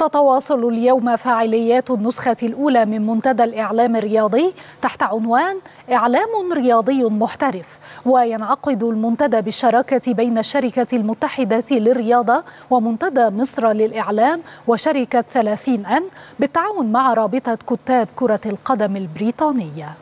تتواصل اليوم فعاليات النسخة الأولى من منتدى الإعلام الرياضي تحت عنوان إعلام رياضي محترف. وينعقد المنتدى بالشراكة بين الشركة المتحدة للرياضة ومنتدى مصر للإعلام وشركة 30 أن بالتعاون مع رابطة كتاب كرة القدم البريطانية.